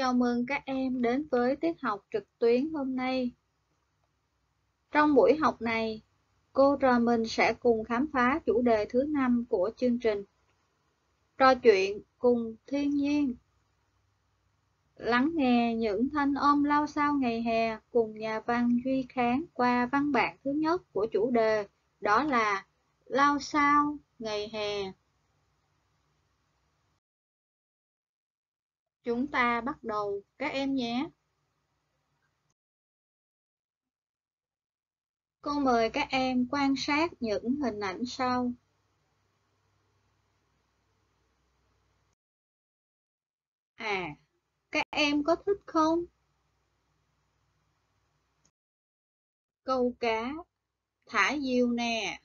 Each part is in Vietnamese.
Chào mừng các em đến với tiết học trực tuyến hôm nay. Trong buổi học này, cô trò mình sẽ cùng khám phá chủ đề thứ năm của chương trình. Trò chuyện cùng thiên nhiên. Lắng nghe những thanh âm lao sao ngày hè cùng nhà văn Duy Kháng qua văn bản thứ nhất của chủ đề, đó là Lao sao ngày hè. Chúng ta bắt đầu các em nhé. Cô mời các em quan sát những hình ảnh sau. À, các em có thích không? Câu cá, thả diều nè.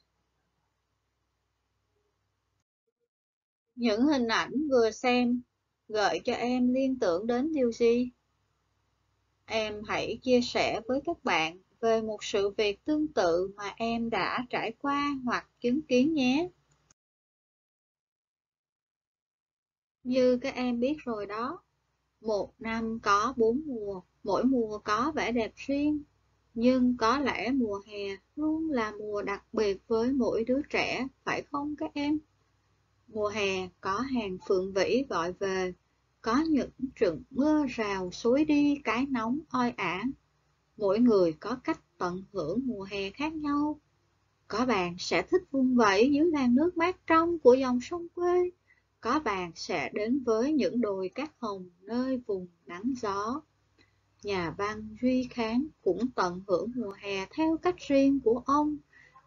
Những hình ảnh vừa xem gợi cho em liên tưởng đến điều gì? Em hãy chia sẻ với các bạn về một sự việc tương tự mà em đã trải qua hoặc chứng kiến nhé. Như các em biết rồi đó, một năm có bốn mùa, mỗi mùa có vẻ đẹp riêng, nhưng có lẽ mùa hè luôn là mùa đặc biệt với mỗi đứa trẻ, phải không các em? Mùa hè có hàng phượng vĩ gọi về, có những trận mưa rào xối đi cái nóng oi ả. Mỗi người có cách tận hưởng mùa hè khác nhau. Có bạn sẽ thích vung vẩy dưới làn nước mát trong của dòng sông quê. Có bạn sẽ đến với những đồi cát hồng nơi vùng nắng gió. Nhà văn Duy Kháng cũng tận hưởng mùa hè theo cách riêng của ông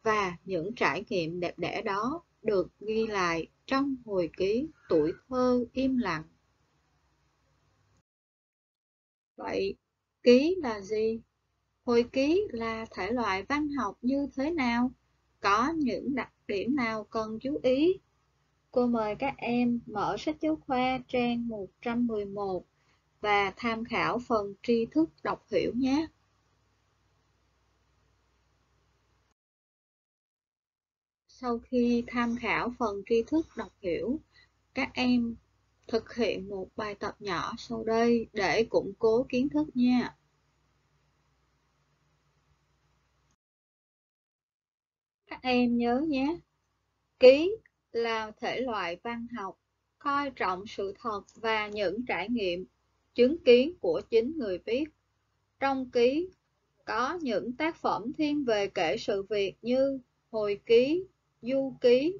và những trải nghiệm đẹp đẽ đó được ghi lại trong hồi ký tuổi thơ im lặng. Vậy, ký là gì? Hồi ký là thể loại văn học như thế nào? Có những đặc điểm nào cần chú ý? Cô mời các em mở sách giáo khoa trang 111 và tham khảo phần tri thức đọc hiểu nhé. Sau khi tham khảo phần tri thức đọc hiểu, các em thực hiện một bài tập nhỏ sau đây để củng cố kiến thức nha. Các em nhớ nhé, ký là thể loại văn học coi trọng sự thật và những trải nghiệm, chứng kiến của chính người viết. Trong ký có những tác phẩm thiên về kể sự việc như hồi ký, du ký,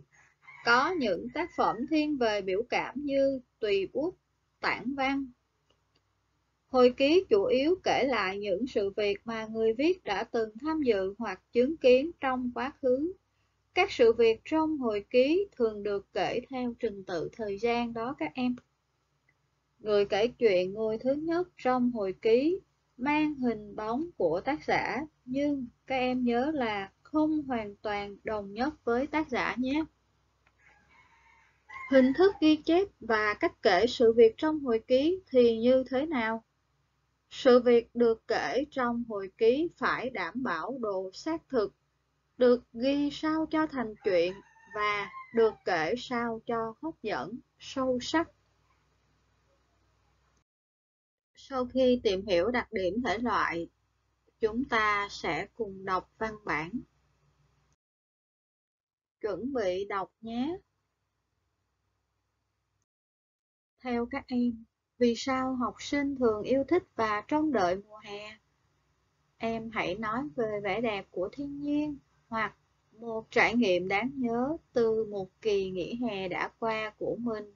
có những tác phẩm thiên về biểu cảm như tùy bút, tản văn. Hồi ký chủ yếu kể lại những sự việc mà người viết đã từng tham dự hoặc chứng kiến trong quá khứ. Các sự việc trong hồi ký thường được kể theo trình tự thời gian đó các em. Người kể chuyện ngôi thứ nhất trong hồi ký mang hình bóng của tác giả, nhưng các em nhớ là không hoàn toàn đồng nhất với tác giả nhé. Hình thức ghi chép và cách kể sự việc trong hồi ký thì như thế nào? Sự việc được kể trong hồi ký phải đảm bảo độ xác thực, được ghi sao cho thành chuyện và được kể sao cho hấp dẫn, sâu sắc. Sau khi tìm hiểu đặc điểm thể loại, chúng ta sẽ cùng đọc văn bản. Chuẩn bị đọc nhé! Theo các em, vì sao học sinh thường yêu thích và trông đợi mùa hè? Em hãy nói về vẻ đẹp của thiên nhiên hoặc một trải nghiệm đáng nhớ từ một kỳ nghỉ hè đã qua của mình.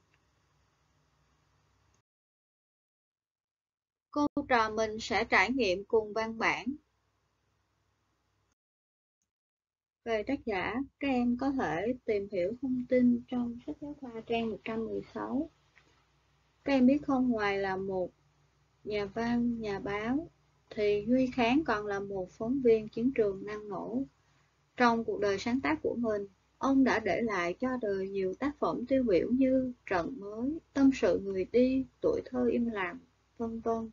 Cô trò mình sẽ trải nghiệm cùng văn bản. Về tác giả, các em có thể tìm hiểu thông tin trong sách giáo khoa trang 116. Các em biết không, ngoài là một nhà văn, nhà báo, thì Duy Kháng còn là một phóng viên chiến trường năng nổ. Trong cuộc đời sáng tác của mình, ông đã để lại cho đời nhiều tác phẩm tiêu biểu như Trận mới, Tâm sự người đi, Tuổi thơ im lặng, vân vân.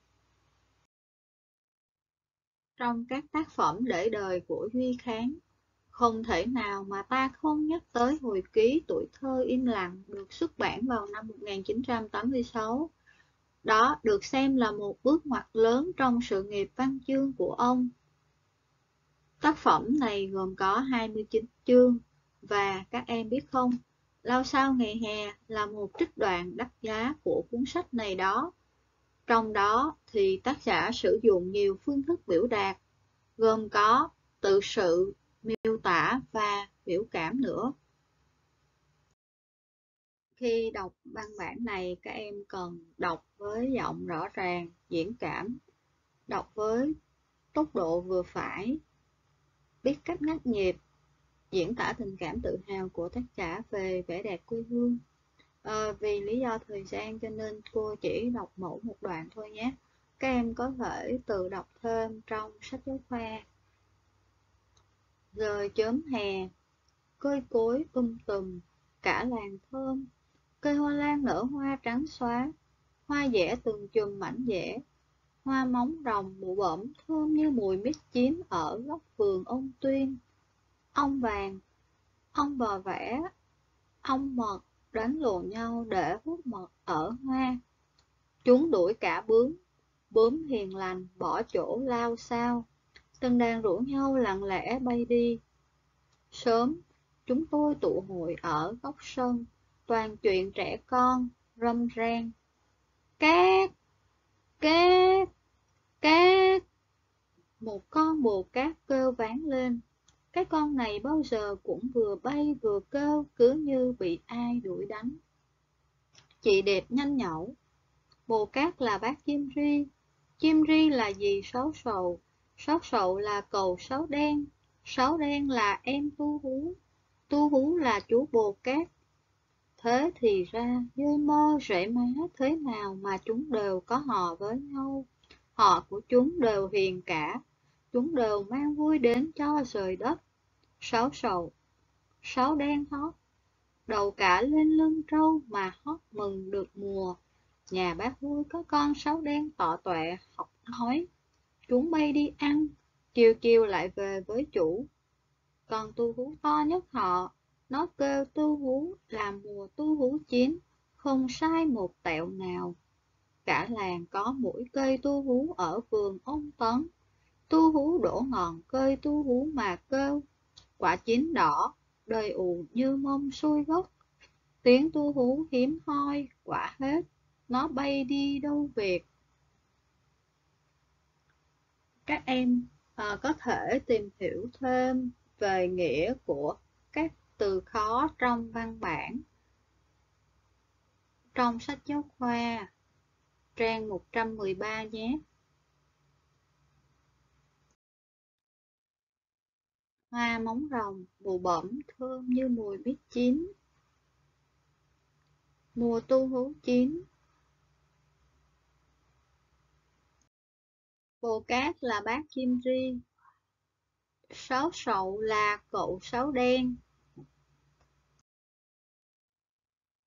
Trong các tác phẩm để đời của Duy Kháng, không thể nào mà ta không nhắc tới hồi ký tuổi thơ im lặng được xuất bản vào năm 1986. Đó được xem là một bước ngoặt lớn trong sự nghiệp văn chương của ông. Tác phẩm này gồm có 29 chương, và các em biết không, Lao sao ngày hè là một trích đoạn đắt giá của cuốn sách này đó. Trong đó thì tác giả sử dụng nhiều phương thức biểu đạt, gồm có tự sự, miêu tả và biểu cảm nữa. Khi đọc văn bản này, các em cần đọc với giọng rõ ràng, diễn cảm, đọc với tốc độ vừa phải, biết cách ngắt nhịp, diễn tả tình cảm tự hào của tác giả về vẻ đẹp quê hương. À, vì lý do thời gian cho nên cô chỉ đọc mẫu một đoạn thôi nhé. Các em có thể tự đọc thêm trong sách giáo khoa. Rời chớm hè, cơi cối um tùm, cả làng thơm, cây hoa lan nở hoa trắng xóa, hoa dẻ từng chùm mảnh dẻ, hoa móng rồng bụ bẩm thơm như mùi mít chín ở góc vườn ông tuyên. Ong vàng, ong bò vẽ, ong mật đánh lộn nhau để hút mật ở hoa. Chúng đuổi cả bướm, bướm hiền lành bỏ chỗ lao sao, từng đàn rủ nhau lặng lẽ bay đi. Sớm, chúng tôi tụ hội ở góc sân, toàn chuyện trẻ con, râm ran. Cát, cát, cát. Một con bồ cát kêu ván lên. Cái con này bao giờ cũng vừa bay vừa kêu cứ như bị ai đuổi đánh. Chị đẹp nhanh nhẩu. Bồ cát là bác chim ri. Chim ri là gì xấu sầu. Sáu sậu là cầu sáu đen. Sáu đen là em tu hú. Tu hú là chú bồ cát. Thế thì ra, như mơ rễ má thế nào mà chúng đều có họ với nhau. Họ của chúng đều hiền cả, chúng đều mang vui đến cho trời đất. Sáu sầu, sáu đen hót, đầu cả lên lưng trâu mà hót mừng được mùa. Nhà bác vui có con sáu đen tọ tuệ học nói, chúng bay đi ăn, chiều chiều lại về với chủ. Còn tu hú to nhất họ, nó kêu tu hú là mùa tu hú chín, không sai một tẹo nào. Cả làng có mỗi cây tu hú ở vườn ông Tấn. Tu hú đổ ngọn cây tu hú mà kêu, quả chín đỏ, đời ù như mông xuôi gốc. Tiếng tu hú hiếm hoi, quả hết, nó bay đi đâu việc. Các em à, có thể tìm hiểu thêm về nghĩa của các từ khó trong văn bản trong sách giáo khoa trang 113 nhé. Hoa móng rồng, bù bẩm thơm như mùi mít chín. Mùa tu hú chín. Bồ cát là bác chim ri. Sáu sậu là cậu sáu đen.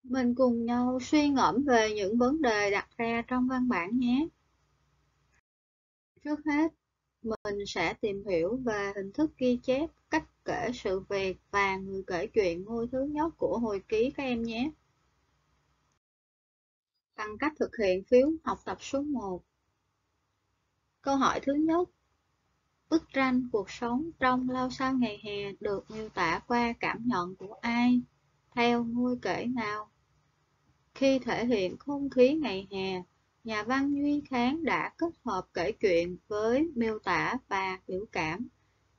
Mình cùng nhau suy ngẫm về những vấn đề đặt ra trong văn bản nhé. Trước hết, mình sẽ tìm hiểu về hình thức ghi chép, cách kể sự việc và người kể chuyện ngôi thứ nhất của hồi ký các em nhé. Bằng cách thực hiện phiếu học tập số 1. Câu hỏi thứ nhất. Bức tranh cuộc sống trong lao sao ngày hè được miêu tả qua cảm nhận của ai? Theo ngôi kể nào? Khi thể hiện không khí ngày hè, nhà văn Duy Kháng đã kết hợp kể chuyện với miêu tả và biểu cảm.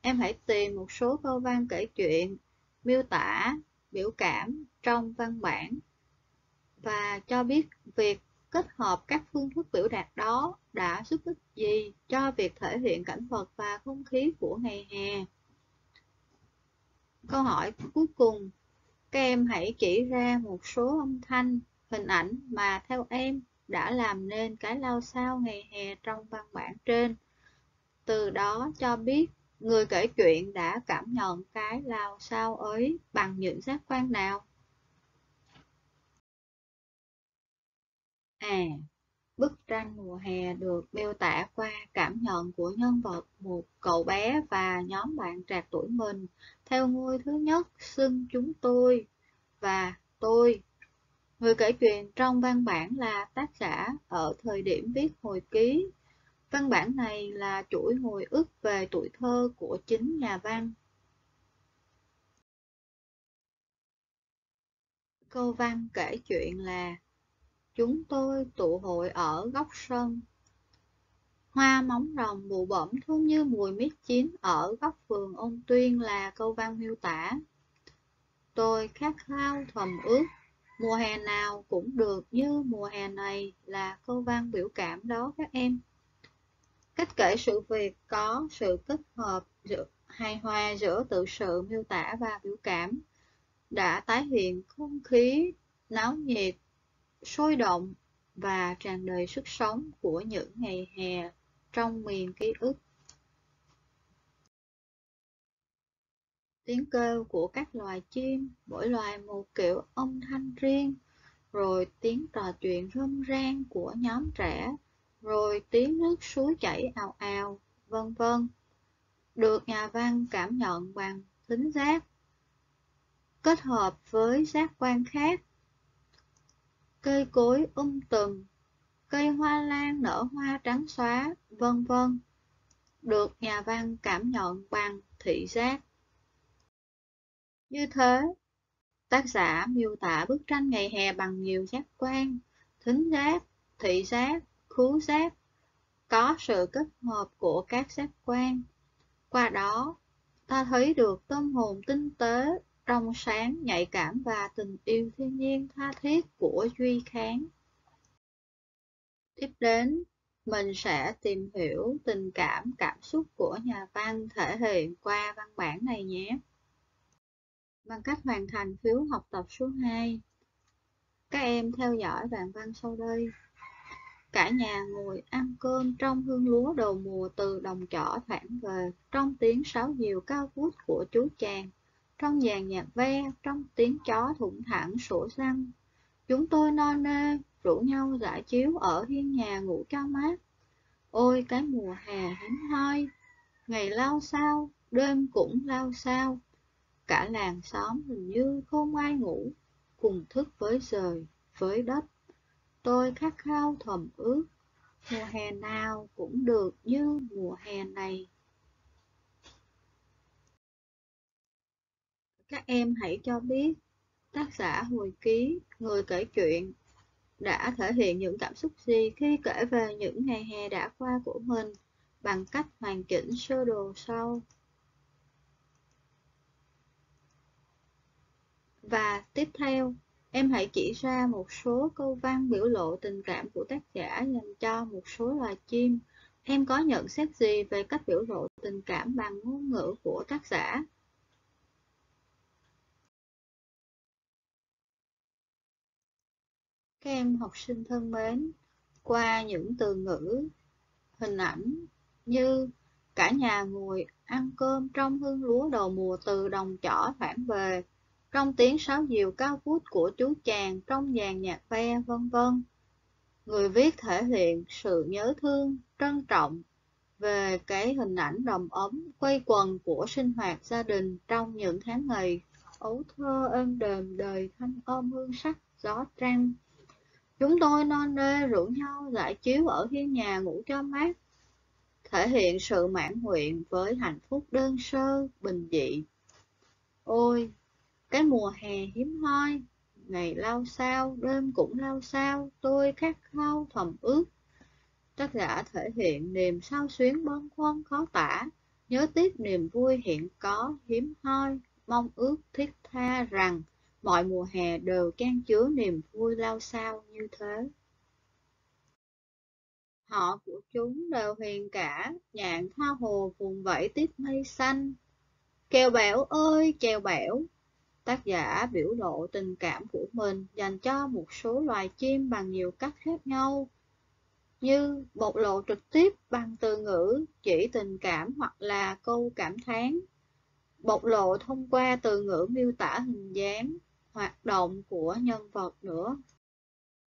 Em hãy tìm một số câu văn kể chuyện, miêu tả, biểu cảm trong văn bản và cho biết việc kết hợp các phương thức biểu đạt đó đã giúp ích gì cho việc thể hiện cảnh vật và không khí của ngày hè. Câu hỏi cuối cùng, các em hãy chỉ ra một số âm thanh hình ảnh mà theo em đã làm nên cái lao sao ngày hè trong văn bản trên. Từ đó cho biết người kể chuyện đã cảm nhận cái lao sao ấy bằng những giác quan nào. À, bức tranh mùa hè được miêu tả qua cảm nhận của nhân vật một cậu bé và nhóm bạn trạc tuổi mình theo ngôi thứ nhất xưng chúng tôi và tôi Người kể chuyện trong văn bản là tác giả ở thời điểm viết hồi ký. Văn bản này là chuỗi hồi ức về tuổi thơ của chính nhà văn. Câu văn kể chuyện là Chúng tôi tụ hội ở góc sân. Hoa móng rồng bụ bẩm thơm như mùi mít chín ở góc vườn ôn tuyên là câu văn miêu tả. Tôi khát khao thầm ước, mùa hè nào cũng được như mùa hè này là câu văn biểu cảm đó các em. Cách kể sự việc có sự kết hợp giữa, hài hòa giữa tự sự miêu tả và biểu cảm đã tái hiện không khí náo nhiệt, sôi động và tràn đầy sức sống của những ngày hè trong miền ký ức. Tiếng kêu của các loài chim, mỗi loài một kiểu âm thanh riêng, rồi tiếng trò chuyện râm ran của nhóm trẻ, rồi tiếng nước suối chảy ào ào, vân vân, được nhà văn cảm nhận bằng thính giác, kết hợp với giác quan khác. Cây cối um tùm, cây hoa lan nở hoa trắng xóa, vân vân, được nhà văn cảm nhận bằng thị giác. Như thế, tác giả miêu tả bức tranh ngày hè bằng nhiều giác quan, thính giác, thị giác, khứu giác, có sự kết hợp của các giác quan. Qua đó, ta thấy được tâm hồn tinh tế, trong sáng, nhạy cảm và tình yêu thiên nhiên tha thiết của Duy Kháng. Tiếp đến, mình sẽ tìm hiểu tình cảm, cảm xúc của nhà văn thể hiện qua văn bản này nhé bằng cách hoàn thành phiếu học tập số 2. Các em theo dõi đoạn văn sau đây. Cả nhà ngồi ăn cơm trong hương lúa đầu mùa từ đồng trỏ thoảng về, trong tiếng sáo diều cao vút của chú chàng, trong dàn nhạc ve, trong tiếng chó thủng thẳng sổ răng. Chúng tôi no nê, rủ nhau giải chiếu ở hiên nhà ngủ cho mát. Ôi cái mùa hè hiếm hoi, ngày lao sao, đêm cũng lao sao, Cả làng xóm hình như không ai ngủ, cùng thức với trời, với đất. Tôi khát khao thầm ước, mùa hè nào cũng được như mùa hè này. Các em hãy cho biết, tác giả hồi ký, người kể chuyện, đã thể hiện những cảm xúc gì khi kể về những ngày hè đã qua của mình bằng cách hoàn chỉnh sơ đồ sau. Và tiếp theo, em hãy chỉ ra một số câu văn biểu lộ tình cảm của tác giả dành cho một số loài chim. Em có nhận xét gì về cách biểu lộ tình cảm bằng ngôn ngữ của tác giả? Các em học sinh thân mến, qua những từ ngữ, hình ảnh như cả nhà ngồi ăn cơm trong hương lúa đầu mùa từ đồng chỏ thoảng về, trong tiếng sáo diều cao vút của chú chàng trong dàn nhạc ve vân vân. Người viết thể hiện sự nhớ thương, trân trọng về cái hình ảnh đầm ấm, quay quần của sinh hoạt gia đình trong những tháng ngày ấu thơ êm đềm đời thanh ôm hương sắc gió trăng. Chúng tôi non nê rủ nhau giải chiếu ở hiên nhà ngủ cho mát, thể hiện sự mãn nguyện với hạnh phúc đơn sơ, bình dị. Ôi, cái mùa hè hiếm hoi, ngày lao sao, đêm cũng lao sao, tôi khát khao thầm ước. Tác giả thể hiện niềm sao xuyến bâng khuâng khó tả, nhớ tiếp niềm vui hiện có, hiếm hoi, mong ước thiết tha rằng mọi mùa hè đều chan chứa niềm vui lao sao như thế. Họ của chúng đều hiền cả, nhạn tha hồ vùng vẫy tiếp mây xanh. Kèo bẻo ơi, kèo bẻo, Tác giả biểu lộ tình cảm của mình dành cho một số loài chim bằng nhiều cách khác nhau, như bộc lộ trực tiếp bằng từ ngữ chỉ tình cảm hoặc là câu cảm thán, bộc lộ thông qua từ ngữ miêu tả hình dáng, hoạt động của nhân vật nữa.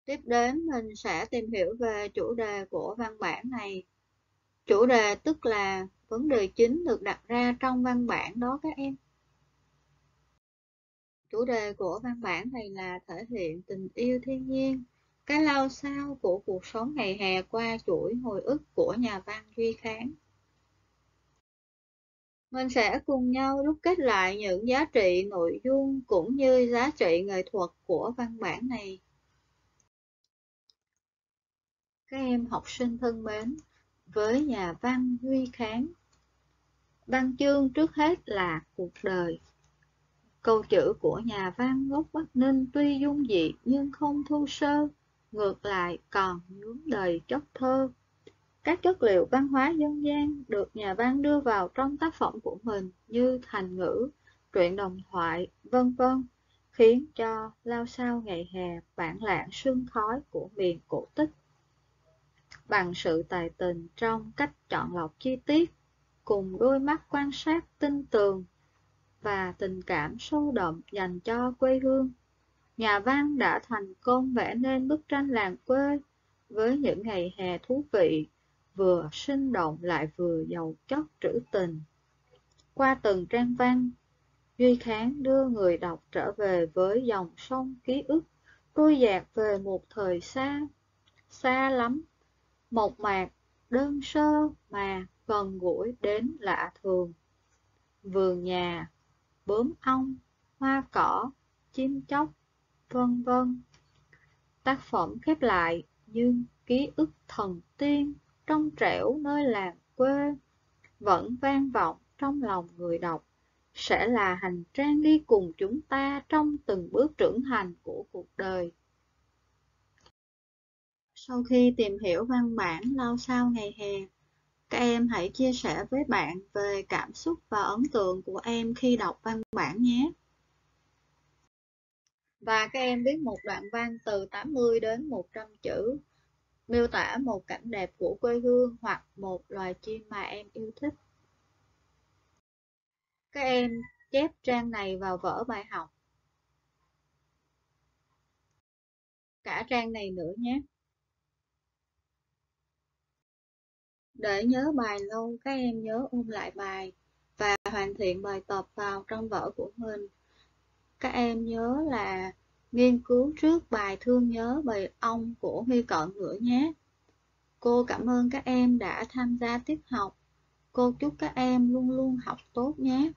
Tiếp đến, mình sẽ tìm hiểu về chủ đề của văn bản này. Chủ đề tức là vấn đề chính được đặt ra trong văn bản đó các em. Chủ đề của văn bản này là thể hiện tình yêu thiên nhiên. cái lao sao của cuộc sống ngày hè qua chuỗi hồi ức của nhà văn Duy Kháng. Mình sẽ cùng nhau đúc kết lại những giá trị nội dung cũng như giá trị nghệ thuật của văn bản này. Các em học sinh thân mến, với nhà văn Huy Kháng, văn chương trước hết là cuộc đời. Câu chữ của nhà văn gốc Bắc Ninh tuy dung dị nhưng không thu sơ, ngược lại còn nhuốm đầy chất thơ. Các chất liệu văn hóa dân gian được nhà văn đưa vào trong tác phẩm của mình như thành ngữ, truyện đồng thoại, vân vân, khiến cho lao sao ngày hè bản lạng sương khói của miền cổ tích. Bằng sự tài tình trong cách chọn lọc chi tiết, cùng đôi mắt quan sát tinh tường và tình cảm sâu đậm dành cho quê hương nhà văn đã thành công vẽ nên bức tranh làng quê với những ngày hè thú vị, vừa sinh động lại vừa giàu chất trữ tình. Qua từng trang văn, Duy Kháng đưa người đọc trở về với dòng sông ký ức, trôi dạt về một thời xa, xa lắm, một mạc, đơn sơ mà gần gũi đến lạ thường. Vườn nhà, bướm ong, hoa cỏ, chim chóc, vân vân. Tác phẩm khép lại nhưng ký ức thần tiên trong trẻo nơi làng quê vẫn vang vọng trong lòng người đọc sẽ là hành trang đi cùng chúng ta trong từng bước trưởng thành của cuộc đời. Sau khi tìm hiểu văn bản lao sao ngày hè, các em hãy chia sẻ với bạn về cảm xúc và ấn tượng của em khi đọc văn bản nhé. Và các em viết một đoạn văn từ 80 đến 100 chữ, miêu tả một cảnh đẹp của quê hương hoặc một loài chim mà em yêu thích. Các em chép trang này vào vở bài học. Cả trang này nữa nhé. Để nhớ bài lâu, các em nhớ ôn lại bài và hoàn thiện bài tập vào trong vở của mình các em nhớ là nghiên cứu trước bài thương nhớ bầy ong của Huy Cận nữa nhé. Cô cảm ơn các em đã tham gia tiết học. Cô chúc các em luôn luôn học tốt nhé.